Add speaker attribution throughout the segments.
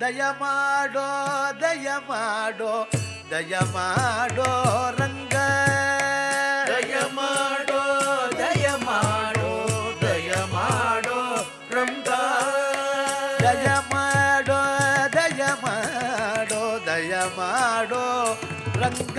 Speaker 1: ದಯ ಮಾಡೋ ದಯ ಮಾಡೋ ದಯ ಮಾಡೋ ರಂಗ.
Speaker 2: ದಯ ಮಾಡೋ ದಯ ಮಾಡೋ ದಯ ಮಾಡೋ ರಂಗ.
Speaker 1: ದಯ ಮಾಡೋ ದಯ ಮಾಡೋ ದಯ ಮಾಡೋ ರಂಗ.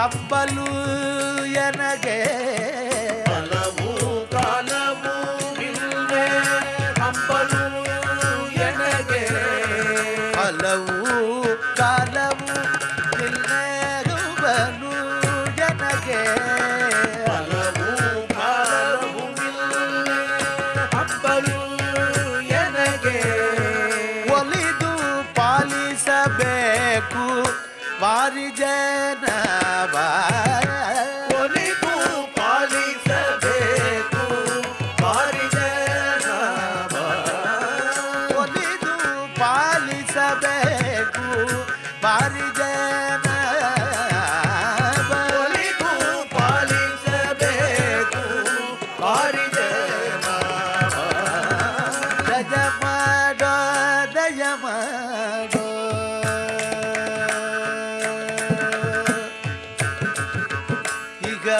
Speaker 1: ಹಬ್ಬಲು ಎನಗೆ.
Speaker 2: ಹಲವು ಕಾಲವು ನಿನ್ನೆ ಹಂಬಲು ಎನಗೆ.
Speaker 1: ಹಲವು ಕಾಲವು ನಿಲ್ಲಬಲು ಜನಗೆ
Speaker 2: ಹಲವು ಕಾಲವು ನಿನ್ನೆ ಹಂಬಲು ಎನಗೆ.
Speaker 1: ಒಲಿದು ಪಾಲಿಸಬೇಕು ವಾರಿ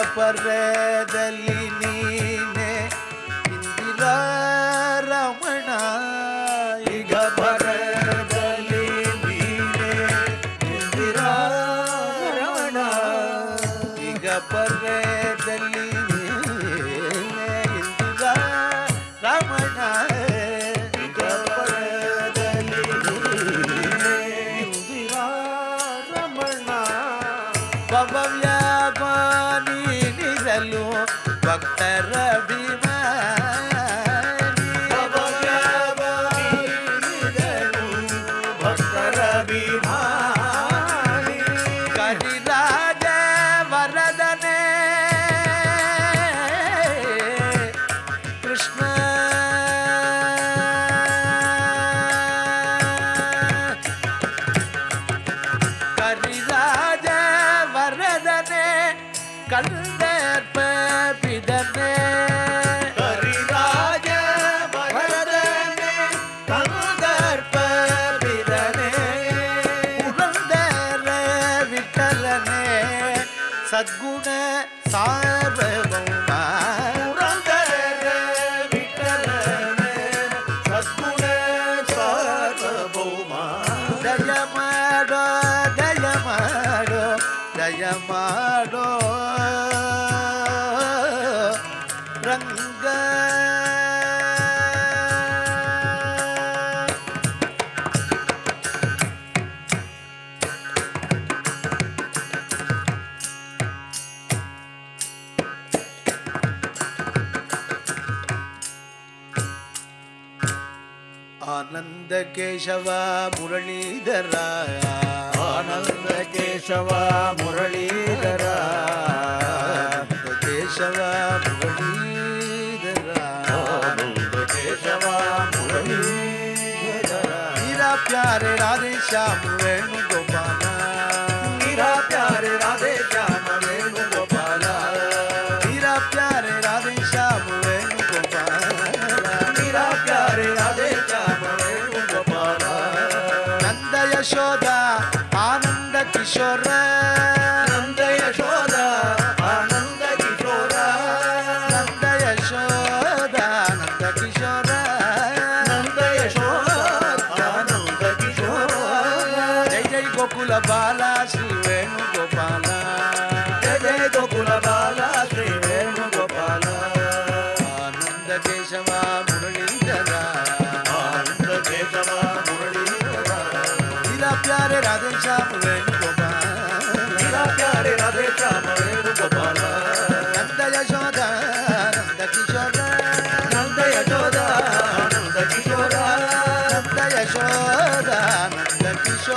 Speaker 1: ಈಗ ಪರ್ವದಲ್ಲಿ ನೀನೆ ಇಂದಿರಾ ರಮಣ
Speaker 2: ಈಗ ಬರದಲ್ಲಿ ನೀನೆ ಇಂದಿರಾ ರಮಣ
Speaker 1: ಈಗ ಪರ್ವದಲ್ಲಿ ನೀನೆ ಇಂದಿರಾ ರಮಣ
Speaker 2: ಈಗ கிருஷ்ண.
Speaker 1: கரிராஜ வரதனே கந்தற்ப பிதனே. சத்குண சார்வமா மாயமாடோ ಆನಂದ ಕೇಶವ ಮುರಳೀಧರ.
Speaker 2: ಆನಂದ ಕೇಶವ ಮುರಳೀಧರ.
Speaker 1: ಕೇಶವ ಮುರಳೀಧರ.
Speaker 2: ಕೇಶವ ಮುರಳೀಧರ ಹೀರಾ ಪ್ಯಾರೆ ರಾಧೇಶ್ಯಾಮ
Speaker 1: ವೇಣು నందకిశోర నందయశోద ఆనందకిశోర నందయశోద నందకిశోర
Speaker 2: నందయశోద ఆనందకిశోర జయ జయ గోకుల బాల
Speaker 1: శ్రీ వేణుగోపాల జయ జయ గోకుల బాల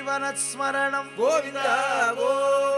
Speaker 1: ी
Speaker 2: गोविन्द गो